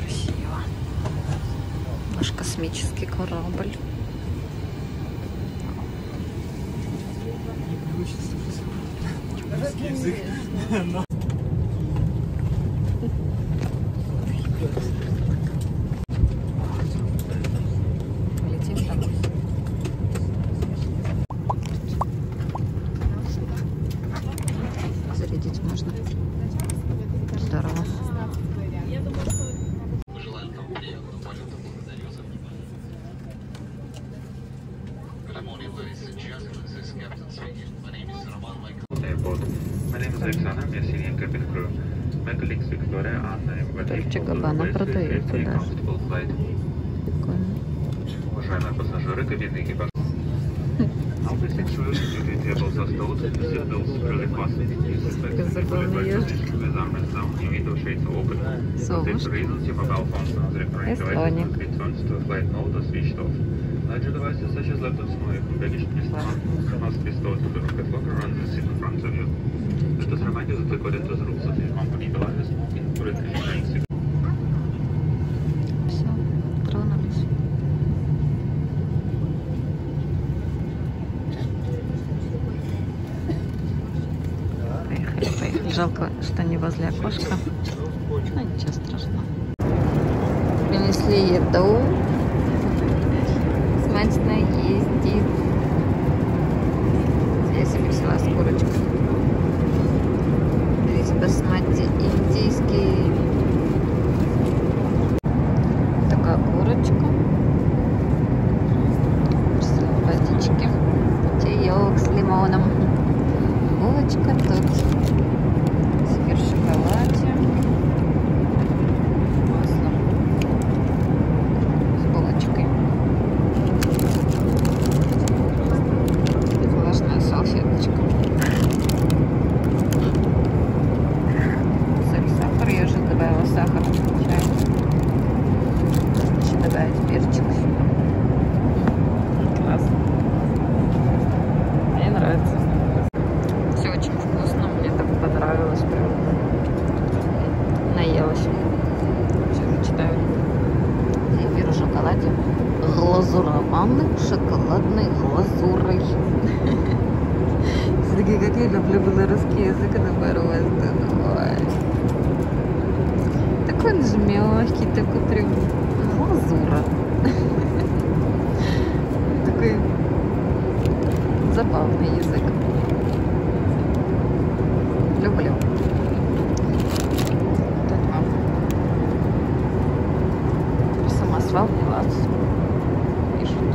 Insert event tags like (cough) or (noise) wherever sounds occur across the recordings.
Красиво. Наш космический корабль. Летим (laughs) with armrests down, your window shades are open. For Солнышко. safety reasons, your mobile phones and other electronic Эстоник. To the rocket locker on the seat in front of you. Let us remind you that according to the rules of your company, the line is smoking for refrigerating Все, тронулись. Поехали, поехали. Жалко, что не возле окошка. Ну, ничего страшного. Принесли еду. Смачно ездит. Я себе взяла с курочкой. Рис басмати индийский. Такая курочка. Взяла водички. Чаек с лимоном. Булочка тут. Зефир в шоколаде. Масло. С булочкой. Влажная салфеточка. Соль, сахар. Я уже добавила сахар в чай. Еще добавить перчик. Классно. Мне нравится. Все очень вкусно. Мне так понравилось. Прям наелась. Все мечтаю. Зефир в шоколаде. Глазурованный шоколадной глазурой. Все-таки как я люблю белорусский язык, это просто. Ой. Такой он же мягкий, такой прям глазура. Такой забавный язык. Люблю. Тут вам самосвал 20 пишут.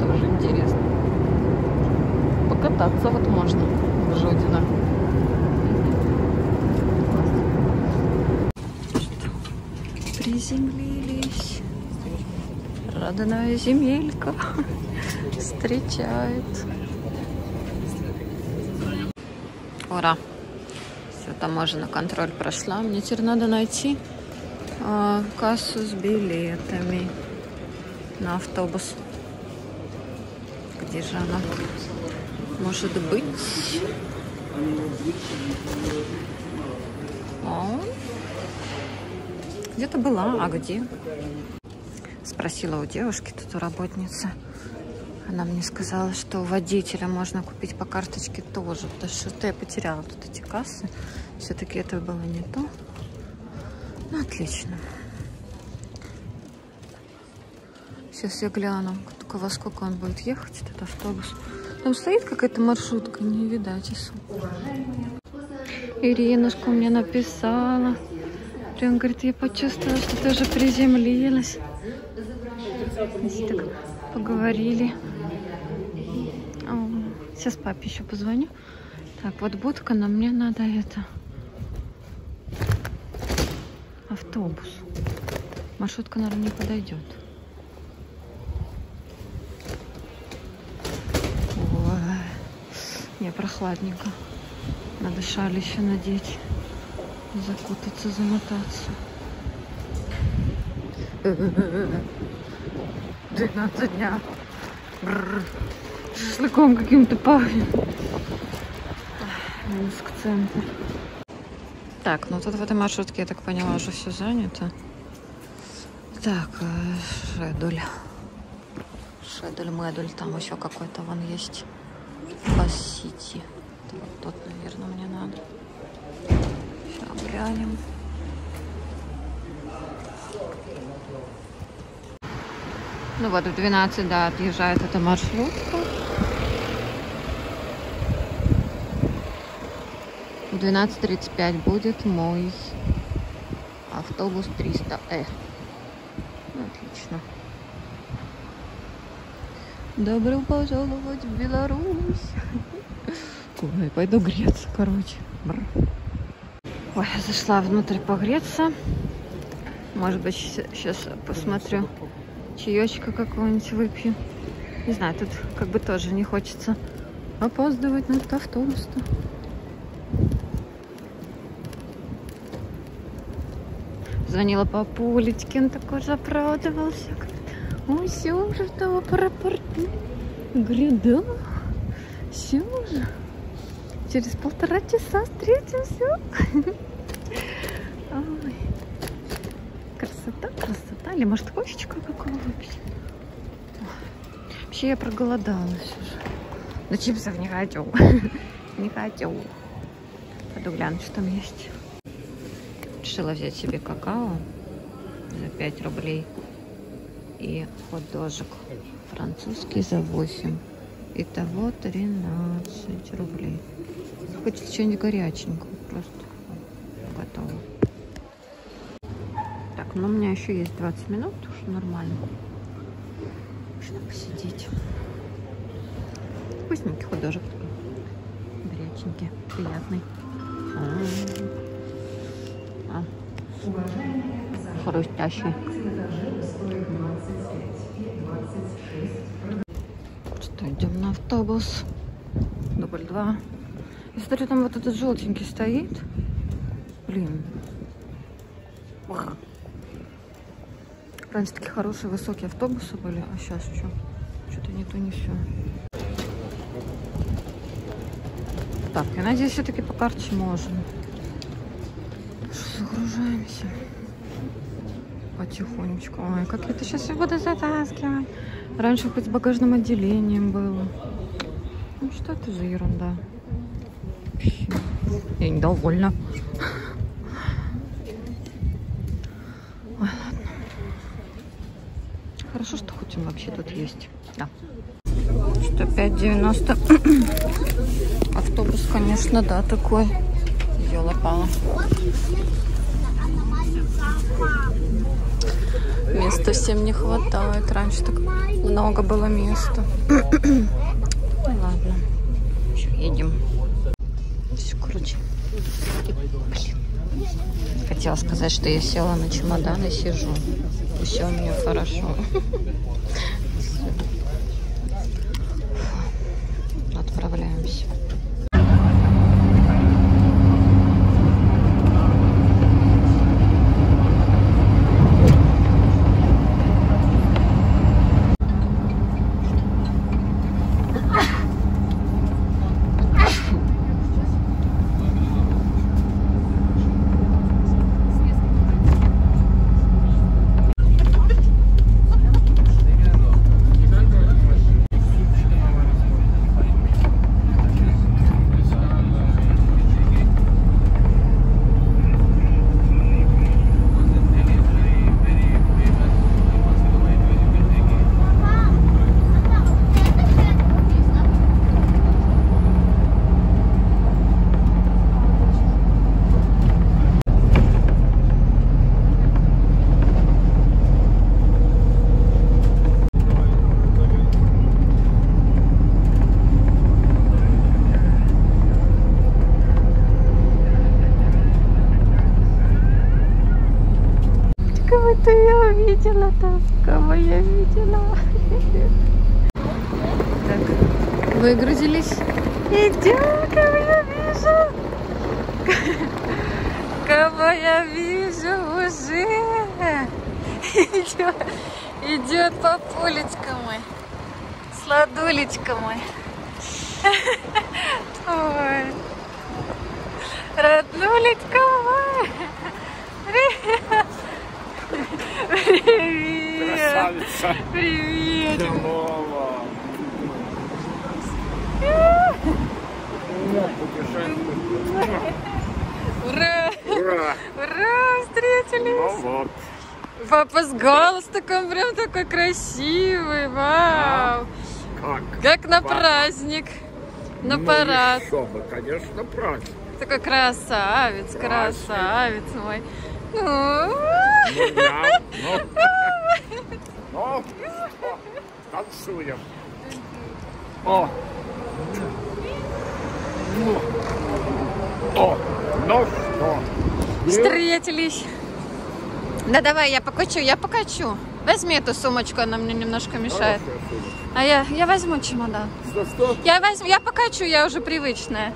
Тоже интересно. Покататься вот можно в Жодино. Приземлились. Родная земелька (laughs) встречает. Ура! Все, таможенный контроль прошла. Мне теперь надо найти а, кассу с билетами на автобус. Где же она? Может быть? О, где-то была, а где? Спросила у девушки, тут у работницы. Она мне сказала, что у водителя можно купить по карточке тоже, потому что что-то я потеряла тут эти кассы. Все-таки это было не то. Ну, отлично. Сейчас я гляну, только во сколько он будет ехать, этот автобус. Там стоит какая-то маршрутка, не видать особо. Иринушка мне написала. Прям говорит, я почувствовала, что ты уже приземлилась. Здесь так поговорили. Сейчас папе еще позвоню. Так, вот будка, но мне надо это... Автобус. Маршрутка, наверное, не подойдет. Ой, не, прохладненько. Надо шаль еще надеть. Закутаться, замотаться. 12 дня. Бррр. Шашлыком каким-то пахнет. Минск центр. Так, ну тут в этой маршрутке, я так поняла, уже все занято. Так, э, Шедуль. Шедуль, Медуль, там еще какой-то вон есть. Бас-Сити. Вот тот, наверное, мне надо. Сейчас глянем. Ну вот в 12, да, отъезжает эта маршрутка. В 12.35 будет мой автобус 300Э. Ну, отлично. Добро пожаловать в Беларусь. (laughs) Ой, пойду греться, короче. Бррр. Ой, я зашла внутрь погреться. Может быть, сейчас посмотрю чаечка какого-нибудь выпью. Не знаю, тут как бы тоже не хочется опаздывать на этот автобус-то. Звонила папулечке, он такой же оправдывался. Ой, все уже в того аэропорту. Говорю, да, все. Через полтора часа встретимся. (laughs) Или может кофечку какого выпить? Вообще я проголодалась уже. Но чипсов не хочу. (laughs) Не хочу. Пойду гляну, что там есть. Решила взять себе какао за 5 рублей. И хот-дожик французский за 8. Итого 13 рублей. Хочется что-нибудь горяченького просто. Готово. Ну у меня еще есть 20 минут, уж нормально. Можно посидеть. Вкусненький художник такой. Горяченький, приятный. А -а -а. Хрустящий. Что, идем на автобус. Дубль 2. Я смотрю, там вот этот желтенький стоит. Блин. Раньше такие хорошие высокие автобусы были, а сейчас что? Что-то не то, не все. Так, я надеюсь, все-таки по карте можно. Загружаемся. Потихонечку. Ой, как это сейчас все буду затаскивать. Раньше хоть с багажным отделением было. Ну что это за ерунда? Я недовольна. Хорошо, что хоть он вообще тут есть. Да. 105.90. (clears throat) Автобус, конечно, да, такой. Ёлопала. Места всем не хватает. Раньше так много было места. (clears throat) ну ладно. Все, едем. Все, короче. Хотела сказать, что я села на чемодан и сижу. Все у меня хорошо. (laughs) Отправляемся. Кого-то я увидела там. Кого я видела. Так, выгрузились. Идем, кого я вижу. Кого я вижу уже. Идет, идет папулечка мой. Сладулечка мой. Ой. Роднулечка моя. Привет. Привет. Красавица. Привет. Здорово. Ура. Ура. Ура, встретились. Ну вот. Папа с галстуком прям такой красивый. Вау. Как? Как на Папа. праздник. На Ну, парад. еще бы, конечно, праздник. Такой красавец, красавец мой. Ну, да, ну. Ну, что, танцуем. О. Ну. О, ну что? Встретились. Да давай, я покачу, я покачу. Возьми эту сумочку, она мне немножко мешает. А я, я возьму чемодан. За что? Я возьму, я покачу, я уже привычная.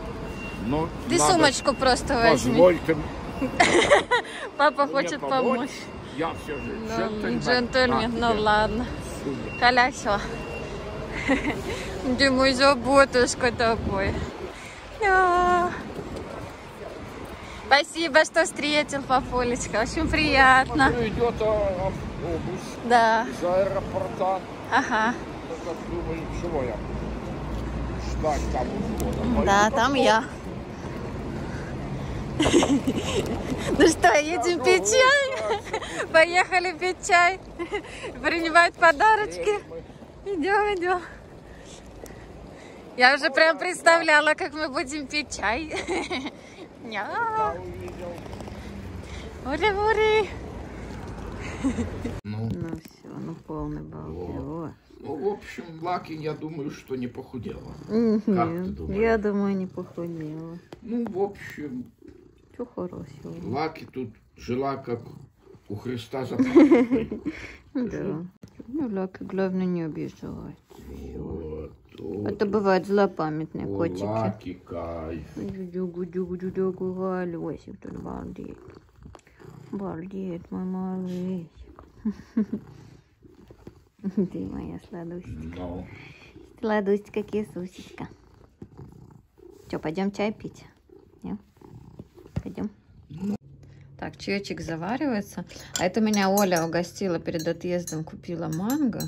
Ну, Ты надо сумочку просто возьми. Позвольте (laughs) Папа хочет помочь. Я все же Ну, джентльмен. джентльмен, На ну ладно. Колясо. Ты мой заботушка такой. Да. Спасибо, что встретил, папулечка. Очень приятно. Идет а, автобус Да. из аэропорта. Ага. Как думаю, чего я ждать там? Да, там я. (laughs) Ну что, едем пить чай? (laughs) Поехали пить чай. Принимать подарочки. Идем, идем. Я уже прям представляла, как мы будем пить чай. (laughs) Ури-ури. Ну, Ну все, ну полный балдеж. ну, в общем, Лаки, я думаю, что не похудела. Нет, ты думаешь? я думаю, не похудела. Ну, в общем, Что хорошего. Лаки тут жила как у Христа за. (laughs) Да. Ну, Лаки, главное, не обижать. Вот, вот. Это бывают злопамятные О, котики. Лаки, кайф. Дюгу, дюгу, дюгу, Галёсик тут балдеет. Балдеет, мой малышик. Ты моя сладусечка. Ну, Сладусечка, кисусечка. Че, пойдем чай пить? Не? Пойдем? Так, чаечек заваривается. А это меня Оля угостила перед отъездом, купила манго.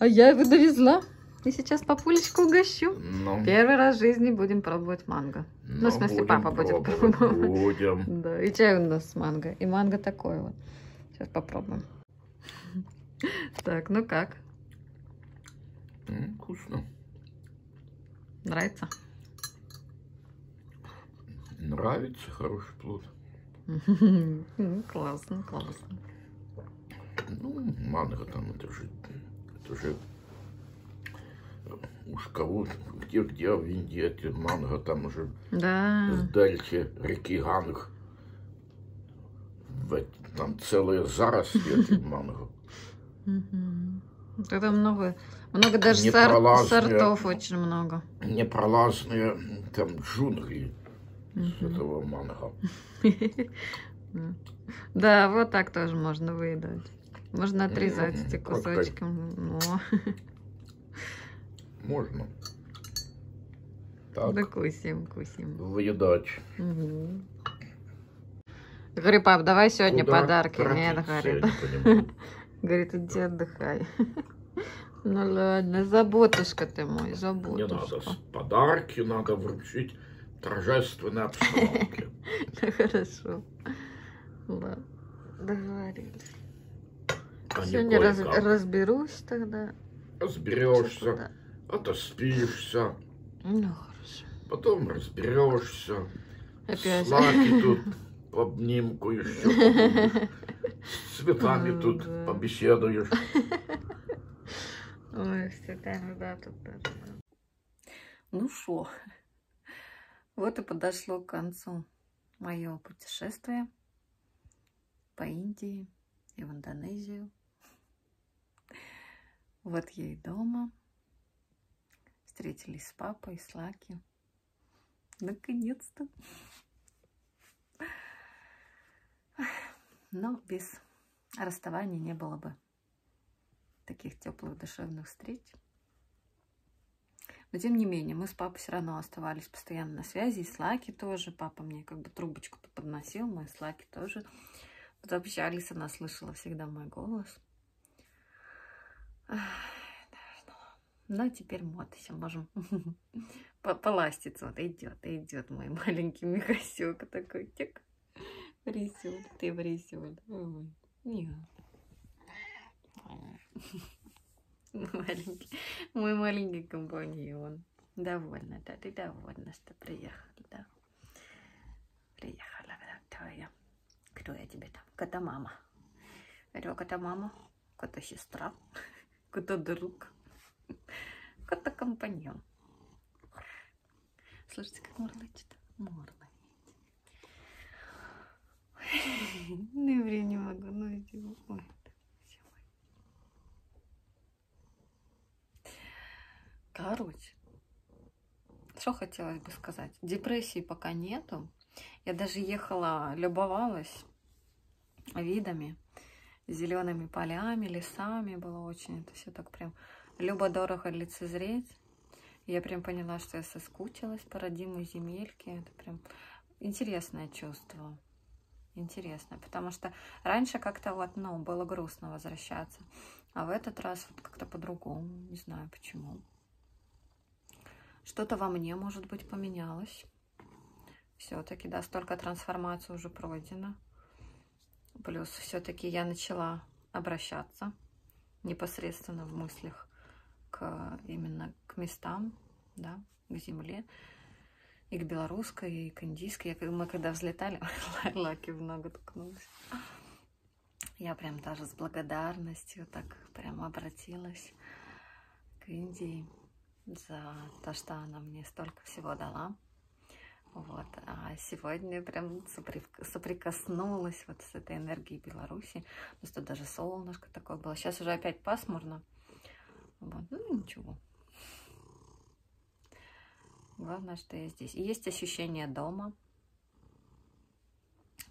А я его довезла. И сейчас папулечку угощу. ну. Первый раз в жизни будем пробовать манго. Ну, в смысле, папа будет пробовать. Будем. (laughs) Да, и чай у нас с манго. И манго такой вот. Сейчас попробуем. (laughs) Так, ну как? Вкусно. Нравится? Нравится хороший плод. Классно, классно. Ну, манго там, это же, это же э, уж кого, где, где в Индии эти манго, там уже Да. в дельте реки Ганг, там целые заросли этих (laughs) манго. Это много, много даже сор- сортов очень много. Непролазные там джунгли с этого манго. (laughs) Да, вот так тоже можно выедать. Можно отрезать Мгм. эти кусочки. Ну, Можно. Так, да кусим, кусим. выедать. Мгм. Говорю, пап, давай сегодня Куда подарки. Нет, говорит. не. (laughs) Говорит, иди отдыхай. (laughs) Ну ладно, заботушка ты мой, Не заботушка. надо. с- Подарки надо вручить торжественной обстановке. (laughs) Ну, Хорошо. Ладно, договорились. А Сегодня разберусь тогда. Разберешься, отоспишься, Ну, хорошо. потом разберешься. Опять. С тут (laughs) в обнимку еще побудешь. С цветами Ну, тут побеседуешь. (laughs) Ой, всегда да, тут. Ну шо, вот и подошло к концу мое путешествие по Индии и в Индонезию. Вот я и дома. Встретились с папой, с Лаки. Наконец-то. Но без расставания не было бы таких теплых душевных встреч. Но тем не менее, мы с папой все равно оставались постоянно на связи. И с Лаки тоже. Папа мне как бы трубочку подносил, мы с Лаки тоже вот общались. Она слышала всегда мой голос. Ну, теперь мы еще можем (laughs) поластиться. Вот идет, идет мой маленький микросек такой. Тик. Присюль, ты присюль. Ой, нет. Маленький, мой маленький компаньон. Довольна, да, ты довольна, что приехала, да. Приехала, да, твоя. Кто я тебе там? Кота мама. Это кота мама, кота сестра, кота друг, кота компаньон. Слушайте, как мурлычет. Мурлычет. (laughs) Не ври, не могу, ну иди. Ой. Короче, что хотелось бы сказать. Депрессии пока нету. Я даже ехала, любовалась видами, зелеными полями, лесами. Было очень это все так прям любо-дорого лицезреть. Я прям поняла, что я соскучилась по родимой земельке. Это прям интересное чувство. Интересно, потому что раньше как-то вот, ну, было грустно возвращаться. А в этот раз вот как-то по-другому. Не знаю почему. Что-то во мне, может быть, поменялось. Все-таки, да, столько трансформаций уже пройдено. Плюс все-таки я начала обращаться непосредственно в мыслях к именно к местам, да, к земле. И к белорусской, и к индийской. Я, мы когда взлетали, (laughs) Лаки в ногу ткнулась. Я прям даже с благодарностью так прям обратилась к Индии за то, что она мне столько всего дала. Вот. А сегодня прям соприкоснулась вот с этой энергией Беларуси. То есть тут даже солнышко такое было. Сейчас уже опять пасмурно. Вот. Ну, ничего. Главное, что я здесь. И есть ощущение дома.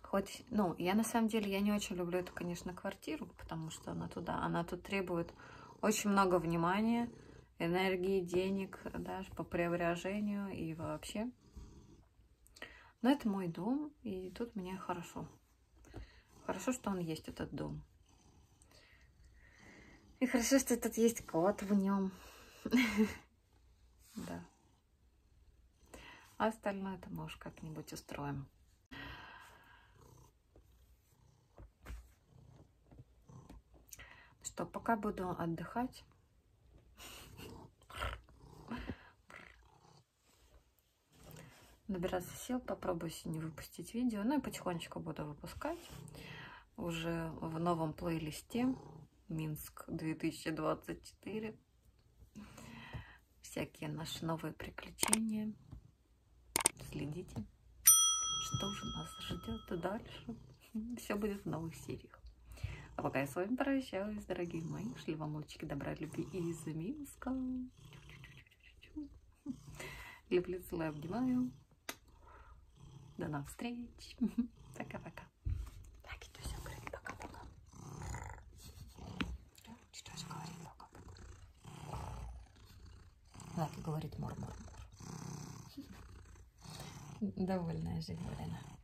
Хоть, ну, я на самом деле, я не очень люблю эту, конечно, квартиру, потому что она туда, она тут требует очень много внимания энергии, денег, даже по преображению и вообще. Но это мой дом, и тут мне хорошо. Хорошо, что он есть, этот дом. И хорошо, что тут есть кот в нем. (laughs) Да. А остальное это мы уж как-нибудь устроим. Что, пока буду отдыхать. Набираться сил, попробую сегодня выпустить видео. Ну и потихонечку буду выпускать уже в новом плейлисте Минск 2024. Всякие наши новые приключения. Следите, что же нас ждет дальше. (laughs) Все будет в новых сериях. А пока я с вами прощаюсь, дорогие мои. Шли вам лучики добра, любви из Минска. Люблю, целую, обнимаю. До новых встреч. (laughs) Пока-пока. Лаки то все говорит пока-пока. Что (laughs) же говорит пока-пока? Лаки говорит мур-мур-мур. Довольная Женевлина.